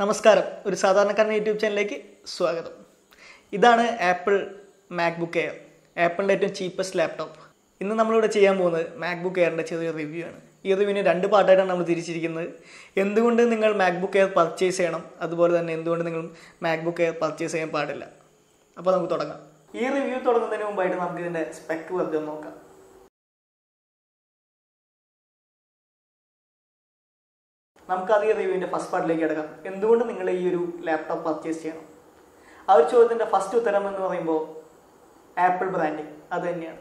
നമസ്കാരം. ഒരു സാധാരണക്കാരൻ യൂട്യൂബ് ചാനലിലേക്ക് സ്വാഗതം. ഇതാണ് ആപ്പിൾ മാക്ബുക്ക് എയർ ആപ്പിളിന്റെ ഏറ്റവും ചീപ്പസ്റ്റ് ലാപ്ടോപ്പ്. ഇന്ന് നമ്മളിവിടെ ചെയ്യാൻ പോകുന്നത് മാക്ബുക്ക് എയറിന്റെ ചെറിയ റിവ്യൂ ആണ്. ഈ റിവ്യൂവിന് രണ്ട് പാർട്ടായിട്ടാണ് നമ്മൾ തിരിച്ചിരിക്കുന്നത്. എന്തുകൊണ്ട് നിങ്ങൾ മാക്ബുക്ക് എയർ പർച്ചേസ് ചെയ്യണം? അതുപോലെ തന്നെ എന്തുകൊണ്ട് നിങ്ങൾ മാക്ബുക്ക് എയർ പർച്ചേസ് ചെയ്യാൻ പാടില്ല? അപ്പോൾ നമുക്ക് തുടങ്ങാം. ഈ റിവ്യൂ തുടങ്ങുന്നതിന് മുമ്പായിട്ട് നമുക്ക് ഇതിന്റെ സ്പെക്ക് വെറുതെ നോക്കാം. നമുക്ക് ഈ റിവ്യൂവിന്റെ ഫസ്റ്റ് പാർട്ടിലേക്ക് കിടക്കാം. എന്തുകൊണ്ട് നിങ്ങൾ ഈ ഒരു ലാപ്ടോപ്പ് പർച്ചേസ് ചെയ്യണം? ആ ഒരു ചോദ്യത്തിന്റെ ഫസ്റ്റ് ഉത്തരം എന്ന് പറയുമ്പോൾ ആപ്പിൾ ബ്രാൻഡിങ് അത് തന്നെയാണ്.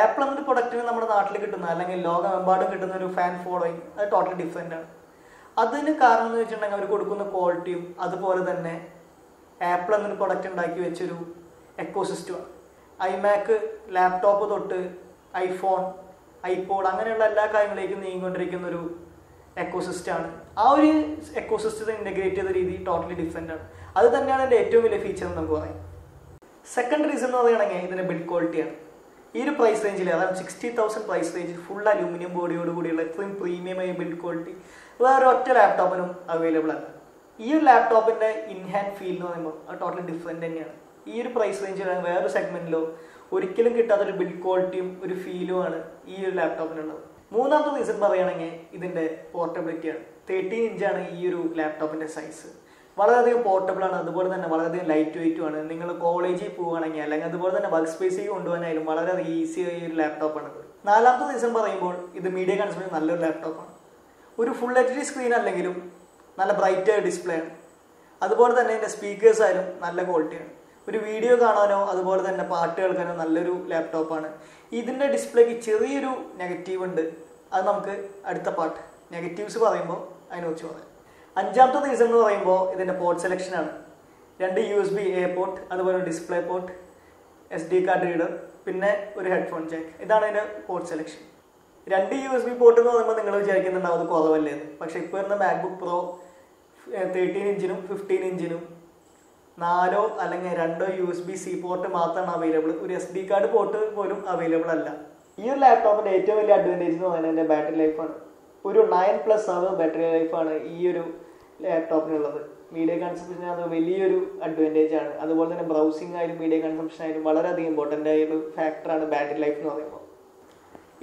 ആപ്പിൾ എന്നൊരു പ്രൊഡക്റ്റിന് നമ്മുടെ നാട്ടിൽ കിട്ടുന്ന അല്ലെങ്കിൽ ലോകമെമ്പാടും കിട്ടുന്ന ഒരു ഫാൻ ഫോളോയിങ് അത് ടോട്ടലി ഡിഫറെന്റ് ആണ്. അതിന് കാരണം എന്ന് വെച്ചിട്ടുണ്ടെങ്കിൽ അവർ കൊടുക്കുന്ന ക്വാളിറ്റിയും അതുപോലെ തന്നെ ആപ്പിൾ എന്നൊരു പ്രൊഡക്റ്റ് ഉണ്ടാക്കി വെച്ചൊരു എക്കോസിസ്റ്റമാണ് ഐമാക്ക് ലാപ്ടോപ്പ് തൊട്ട് ഐഫോൺ ഐപോഡ് അങ്ങനെയുള്ള എല്ലാ കാര്യങ്ങളിലേക്കും നീങ്ങിക്കൊണ്ടിരിക്കുന്ന ഒരു എക്കോസിസ്റ്റമാണ് ആ ഒരു എക്കോസിസ്റ്റത്തെ ഇന്റഗ്രേറ്റ് ചെയ്ത രീതി ടോട്ടലി ഡിഫറെന്റ് ആണ്. അത് തന്നെയാണ് എന്റെ ഏറ്റവും വലിയ ഫീച്ചർ എന്ന് നമുക്ക് പറയാം. സെക്കൻഡ് റീസൺ എന്ന് പറയുകയാണെങ്കിൽ ഇതിന്റെ ബിൽഡ് ക്വാളിറ്റിയാണ് ഈ ഒരു പ്രൈസ് റേഞ്ചിൽ അതായത് sixty thousand price range full aluminium ബോഡിയോട് കൂടിയുള്ള ഇത്രയും പ്രീമിയം ആയ ബിൽഡ് ക്വാളിറ്റി വേറെ ഒറ്റ ലാപ്ടോപ്പിനും അവൈലബിൾ അല്ല. ഈ ഒരു ലാപ്ടോപ്പിന്റെ ഇൻഹാൻഡ് ഫീൽ എന്ന് പറയുമ്പോൾ അത് ടോട്ടലി ഡിഫറെന്റ് തന്നെയാണ്. ഈ ഒരു പ്രൈസ് റേഞ്ചിൽ വേറൊരു സെഗ്മെന്റിലോ ഒരിക്കലും കിട്ടാത്തൊരു ബിൽഡ് ക്വാളിറ്റിയും ഒരു ഫീലുമാണ് ഈ ഒരു ലാപ്ടോപ്പിനുള്ളത് മൂന്നാമത്തെ റീസൺ പറയുകയാണെങ്കിൽ ഇതിന്റെ പോർട്ടബിലിറ്റിയാണ് തേർട്ടീൻ ഇഞ്ചാണ് ഈ ഒരു ലാപ്ടോപ്പിന്റെ സൈസ് വളരെയധികം പോർട്ടബിൾ ആണ് അതുപോലെ തന്നെ വളരെയധികം ലൈറ്റ് വെയിറ്റും ആണ്. നിങ്ങൾ കോളേജിൽ പോവുകയാണെങ്കിൽ അല്ലെങ്കിൽ അതുപോലെ തന്നെ വർക്ക് സ്പേസിൽ കൊണ്ടുപോകാനായാലും വളരെ ഈസി ആയ ഒരു ലാപ്ടോപ്പാണ് നാലാമത്തെ റീസൺ പറയുമ്പോൾ ഇത് മീഡിയ കൺസ്യൂമർ നല്ലൊരു ലാപ്ടോപ്പാണ് ഒരു ഫുൾ എച്ച് ഡി സ്ക്രീൻ അല്ലെങ്കിലും നല്ല ബ്രൈറ്റ് ആയ ഡിസ്പ്ലേ ആണ്. അതുപോലെ തന്നെ എന്റെ സ്പീക്കേഴ്സ് ആയാലും നല്ല ക്വാളിറ്റിയാണ് ഒരു വീഡിയോ കാണാനോ അതുപോലെ തന്നെ പാട്ട് കേൾക്കാനോ നല്ലൊരു ലാപ്ടോപ്പാണ് ഇതിന്റെ ഡിസ്പ്ലേക്ക് ചെറിയൊരു നെഗറ്റീവ് ഉണ്ട്. അത് നമുക്ക് അടുത്ത പാർട്ട് നെഗറ്റീവ്സ് പറയുമ്പോൾ അതിനെക്കുറിച്ച് പറയാം. അഞ്ചാമത്തെ റീസൺ എന്ന് പറയുമ്പോൾ ഇതിന്റെ പോർട്ട് സെലക്ഷനാണ് രണ്ട് U S B A port അതുപോലെ display port S D card reader പിന്നെ ഒരു ഹെഡ്ഫോൺ ജാക്ക് ഇതാണ് അതിന്റെ പോർട്ട് സെലക്ഷൻ രണ്ട് യു എസ് ബി പോർട്ട് എന്ന് പറയുമ്പോൾ നിങ്ങൾ വിചാരിക്കുന്നുണ്ടാവും അത് കുറവല്ലേ പക്ഷേ ഇപ്പോൾ വരുന്ന മാക്ബുക്ക് പ്രോ തേർട്ടീൻ ഇഞ്ചിനും ഫിഫ്റ്റീൻ ഇഞ്ചിനും നാലോ അല്ലെങ്കിൽ രണ്ടോ U S B C port മാത്രമാണ് അവൈലബിൾ ഒരു എസ് ഡി കാർഡ് പോർട്ട് പോലും അവൈലബിൾ അല്ല. ഈ ഒരു ലാപ്ടോപ്പിന്റെ ഏറ്റവും വലിയ അഡ്വാന്റേജ് എന്ന് പറയുന്നത് എന്റെ ബാറ്ററി ലൈഫാണ് ഒരു നയൻ പ്ലസ് അവർ ബാറ്ററി ലൈഫാണ് ഈ ഒരു ലാപ്ടോപ്പിനുള്ളത് മീഡിയ കൺസംഷൻ അത് വലിയൊരു അഡ്വാന്റേജ് ആണ്. അതുപോലെ തന്നെ ബ്രൗസിംഗ് ആയാലും മീഡിയ കൺസംഷൻ ആയാലും വളരെയധികം ഇമ്പോർട്ടന്റ് ആയ ഒരു ഫാക്ടറാണ് ബാറ്ററി ലൈഫ് എന്ന് പറയുമ്പോൾ.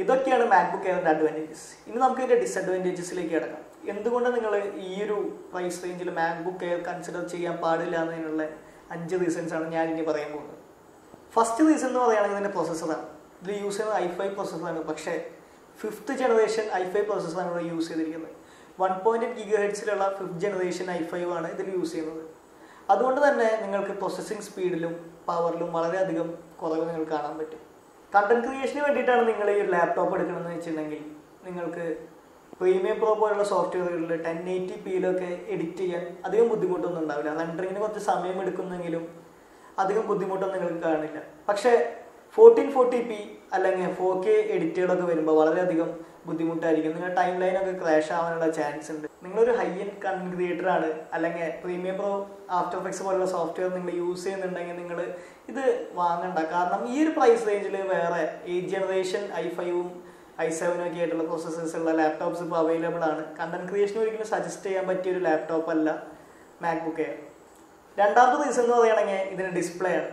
ഇതൊക്കെയാണ് മാക്ബുക്ക് എയറിന്റെ അഡ്വാന്റേജസ് ഇനി നമുക്ക് ഇതിന്റെ ഡിസഡ്വാന്റേജസിലേക്ക് കിടക്കാം. എന്തുകൊണ്ട് നിങ്ങൾ ഈ ഒരു പ്രൈസ് റേഞ്ചിൽ മാക്ബുക്ക് എയർ കൺസിഡർ ചെയ്യാൻ പാടില്ല എന്നതിനുള്ള അഞ്ച് റീസൺസ് ആണ് ഞാൻ ഇനി പറയാൻ പോകുന്നത്. ഫസ്റ്റ് റീസൺ എന്ന് പറയുകയാണെങ്കിൽ ഇതിന്റെ പ്രോസസ്സറാണ് ഇത് യൂസ് ചെയ്യുന്നത് ഐ ഫൈവ് പ്രോസസ്സറാണ് പക്ഷേ ഫിഫ്ത്ത് ജനറേഷൻ ഐ ഫൈവ് പ്രോസസ്സറാണ് ഇവിടെ യൂസ് ചെയ്തിരിക്കുന്നത്. വൺ പോയിന്റ് എയ്റ്റ് ഗിഗ ഹെഡ്സിലുള്ള ഫിഫ്ത്ത് ജനറേഷൻ ഐ ഫൈവ് ആണ് ഇതിൽ യൂസ് ചെയ്യുന്നത്. അതുകൊണ്ട് തന്നെ നിങ്ങൾക്ക് പ്രോസസ്സിംഗ് സ്പീഡിലും പവറിലും വളരെയധികം കുറവ് നിങ്ങൾക്ക് കാണാൻ പറ്റും. കണ്ടന്റ് ക്രിയേഷന് വേണ്ടിയിട്ടാണ് നിങ്ങൾ ഈ ഒരു ലാപ്ടോപ്പ് എടുക്കണമെന്ന് വെച്ചിട്ടുണ്ടെങ്കിൽ നിങ്ങൾക്ക് പ്രീമിയം പ്രോ പോലുള്ള സോഫ്റ്റ്വെയറുകളിൽ ടെൻ എയ്റ്റി പിയിലൊക്കെ എഡിറ്റ് ചെയ്യാൻ അധികം ബുദ്ധിമുട്ടൊന്നും ഉണ്ടാവില്ല. റെൻഡറിങ്ങിന് കുറച്ച് സമയം എടുക്കുന്നെങ്കിലും അധികം ബുദ്ധിമുട്ടൊന്നും നിങ്ങൾക്ക് കാണില്ല പക്ഷേ ഫോർട്ടീൻ ഫോർട്ടി പി അല്ലെങ്കിൽ ഫോർ കെ എഡിറ്റുകളൊക്കെ വരുമ്പോൾ വളരെയധികം ബുദ്ധിമുട്ടായിരിക്കും. നിങ്ങൾ ടൈം ലൈനൊക്കെ ക്രാഷ് ആവാനുള്ള ചാൻസ് ഉണ്ട്. നിങ്ങളൊരു ഹൈ എൻഡ് കണ്ടന്റ് ക്രിയേറ്റർ ആണ്. അല്ലെങ്കിൽ പ്രീമിയം പ്രോ ആഫ്റ്റർ എഫക്ട്സ് പോലുള്ള സോഫ്റ്റ്വെയർ നിങ്ങൾ യൂസ് ചെയ്യുന്നുണ്ടെങ്കിൽ നിങ്ങൾ ഇത് വാങ്ങണ്ട. കാരണം ഈ ഒരു പ്രൈസ് റേഞ്ചിൽ വേറെ ഈ ജനറേഷൻ ഐ ഫൈവും ഐ സെവനും ഒക്കെ ആയിട്ടുള്ള പ്രോസസ്സേഴ്സ് ഉള്ള ലാപ്ടോപ്സ് ഇപ്പോൾ അവൈലബിൾ ആണ്. കണ്ടന്റ് ക്രിയേഷൻ ഒരിക്കലും സജസ്റ്റ് ചെയ്യാൻ പറ്റിയ ഒരു ലാപ്ടോപ്പ് അല്ല മാക്ബുക്ക് എയർ രണ്ടാമത്തെ റീസൺ എന്ന് പറയുകയാണെങ്കിൽ ഇതിന് ഡിസ്പ്ലേ ആണ്.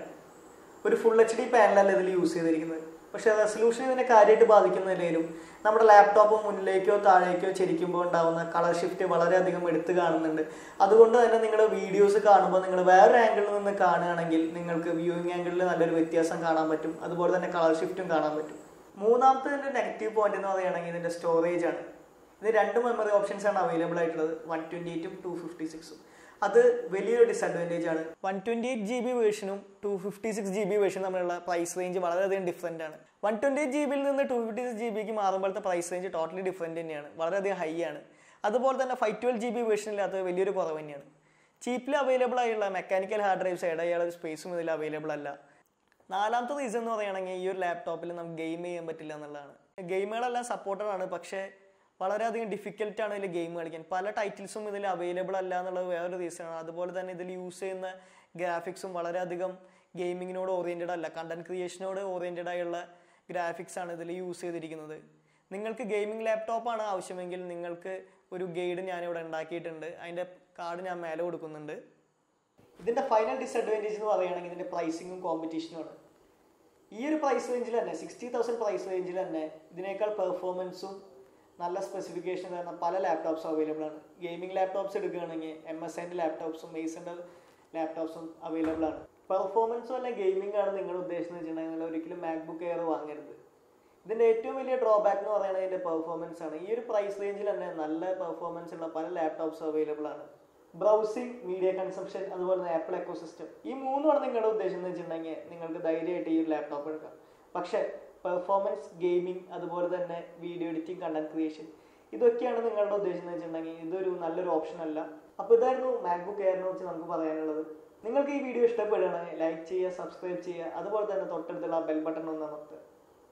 ഒരു ഫുൾ എച്ച് ഡി പാനലല്ല ഇതിൽ യൂസ് ചെയ്തിരിക്കുന്നത്? പക്ഷേ റെസൊല്യൂഷൻ ഇതിനെ കാര്യമായിട്ട് ബാധിക്കുന്നില്ലെങ്കിലും നമ്മുടെ ലാപ്ടോപ്പ് മുന്നിലേക്കോ താഴേക്കോ ചരിക്കുമ്പോൾ ഉണ്ടാകുന്ന കളർ ഷിഫ്റ്റ് വളരെയധികം എടുത്തു കാണുന്നുണ്ട്. അതുകൊണ്ട് തന്നെ നിങ്ങൾ വീഡിയോസ് കാണുമ്പോൾ നിങ്ങൾ വേറൊരു ആംഗിളിൽ നിന്ന് കാണുകയാണെങ്കിൽ നിങ്ങൾക്ക് വ്യൂയിങ് ആംഗിളിൽ നല്ലൊരു വ്യത്യാസം കാണാൻ പറ്റും. അതുപോലെ തന്നെ കളർ ഷിഫ്റ്റും കാണാൻ പറ്റും. മൂന്നാമത്തെ ഇതിന്റെ നെഗറ്റീവ് പോയിന്റ് എന്ന് പറയുകയാണെങ്കിൽ ഇതിന്റെ സ്റ്റോറേജ് ആണ്. ഇത് രണ്ട് മെമ്മറി ഓപ്ഷൻസ് ആണ് അവൈലബിൾ ആയിട്ടുള്ളത്. വൺ ട്വന്റി എയ്റ്റും ടു ഫിഫ്റ്റി സിക്സും അത് വലിയൊരു ഡിസഡ്വാന്റേജ് ആണ്. One twenty eight G B വേർഷനും two fifty six G B വേർഷനും തമ്മിലുള്ള പ്രൈസ് റേഞ്ച് വളരെയധികം ഡിഫറന്റ് ആണ്. വൺ ട്വന്റി എയ്റ്റ് ജി ബിയിൽ നിന്ന് ടു ഫിഫ്റ്റി സിക്സ് ജി ബിക്ക് മാറുമ്പോഴത്തെ പ്രൈസ് റേഞ്ച് ടോട്ടലി ഡിഫറെന്റ് തന്നെയാണ്. വളരെയധികം ഹൈ ആണ്. അതുപോലെ തന്നെ ഫൈവ് ട്വൽവ് ജി ബി വേർഷനില്ലാത്ത വലിയൊരു കുറവ് തന്നെയാണ്. ചീപ്പിൽ അവൈലബിൾ ആയുള്ള മെക്കാനിക്കൽ ഹാർഡ് ഡ്രൈവ്സ് ആഡ് ചെയ്യാനുള്ള സ്പേസും ഇതിൽ അവൈലബിൾ അല്ല. നാലാമത്തെ റീസൺ എന്ന് പറയുകയാണെങ്കിൽ ഈ ഒരു ലാപ്ടോപ്പിൽ നമുക്ക് ഗെയിം ചെയ്യാൻ പറ്റില്ല എന്നുള്ളതാണ്. ഗെയിമുകളെല്ലാം സപ്പോർട്ടഡ് ആണ്. പക്ഷേ വളരെയധികം ഡിഫിക്കൽട്ടാണ് ഇതിൽ ഗെയിം കളിക്കാൻ. പല ടൈറ്റിൽസും ഇതിൽ അവൈലബിൾ അല്ല എന്നുള്ളത് വേറൊരു റീസണാണ് അതുപോലെ തന്നെ ഇതിൽ യൂസ് ചെയ്യുന്ന ഗ്രാഫിക്സും വളരെയധികം ഗെയിമിങ്ങിനോട് ഓറിയന്റഡ് അല്ല. കണ്ടന്റ് ക്രിയേഷനോട് ഓറിയന്റഡ് ആയുള്ള ഗ്രാഫിക്സ് ആണ് ഇതിൽ യൂസ് ചെയ്തിരിക്കുന്നത്. നിങ്ങൾക്ക് ഗെയിമിംഗ് ലാപ്ടോപ്പാണ് ആവശ്യമെങ്കിൽ നിങ്ങൾക്ക് ഒരു ഗൈഡ് ഞാനിവിടെ ഉണ്ടാക്കിയിട്ടുണ്ട്. അതിന്റെ കാർഡ് ഞാൻ മേലെ കൊടുക്കുന്നുണ്ട്. ഇതിന്റെ ഫൈനൽ ഡിസഡ്വാന്റേജ് എന്ന് പറയുകയാണെങ്കിൽ ഇതിന്റെ പ്രൈസിങ്ങും കോമ്പറ്റീഷനുമാണ് ഈ ഒരു പ്രൈസ് റേഞ്ചിൽ തന്നെ സിക്സ്റ്റി തൗസൻഡ് പ്രൈസ് റേഞ്ചിൽ തന്നെ ഇതിനേക്കാൾ പെർഫോമൻസും നല്ല സ്പെസിഫിക്കേഷൻ തരുന്ന പല ലാപ്ടോപ്സും അവൈലബിൾ ആണ്. ഗെയിമിംഗ് ലാപ്ടോപ്സ് എടുക്കുകയാണെങ്കിൽ എം എസ് എന്റെ ലാപ്ടോപ്സും മെയ്സിന്റെ ലാപ്ടോപ്സും അവൈലബിൾ ആണ്. പെർഫോമൻസും അല്ല ഗെയിമിംഗ് ആണ് നിങ്ങൾ ഉദ്ദേശം വെച്ചിട്ടുണ്ടെങ്കിൽ ഒരിക്കലും മാക്ബുക്ക് എയർ വാങ്ങരുത്. ഇതിന്റെ ഏറ്റവും വലിയ ഡ്രോബാക്ക് എന്ന് പറയുന്നത് ഇതിന്റെ പെർഫോമൻസ് ആണ്. ഈ ഒരു പ്രൈസ് റേഞ്ചിൽ തന്നെ നല്ല പെർഫോമൻസ് ഉള്ള പല ലാപ്ടോപ്സും അവൈലബിൾ ആണ്. ബ്രൗസിംഗ് മീഡിയ കൺസംഷൻ അതുപോലെ തന്നെ ആപ്പിൾ എക്കോസിസ്റ്റം ഈ മൂന്നുമാണ് നിങ്ങളുടെ ഉദ്ദേശം എന്ന് വെച്ചിട്ടുണ്ടെങ്കിൽ നിങ്ങൾക്ക് ധൈര്യമായിട്ട് ഈ ഒരു ലാപ്ടോപ്പ് എടുക്കാം. പക്ഷേ പെർഫോമൻസ് ഗെയിമിംഗ് അതുപോലെ തന്നെ വീഡിയോ എഡിറ്റിംഗ് കണ്ടന്റ് ക്രിയേഷൻ ഇതൊക്കെയാണ് നിങ്ങളുടെ ഉദ്ദേശം എന്ന് വെച്ചിട്ടുണ്ടെങ്കിൽ ഇതൊരു നല്ലൊരു ഓപ്ഷൻ അല്ല. അപ്പോൾ ഇതായിരുന്നു മാക്ബുക്ക് എയറിനെ കുറിച്ച് നമുക്ക് പറയാനുള്ളത്. നിങ്ങൾക്ക് ഈ വീഡിയോ ഇഷ്ടപ്പെടുകയാണെങ്കിൽ ലൈക്ക് ചെയ്യുക സബ്സ്ക്രൈബ് ചെയ്യുക അതുപോലെ തന്നെ തൊട്ടടുത്തുള്ള ബെൽ ബട്ടൺ ഒന്ന് അമർത്തുക.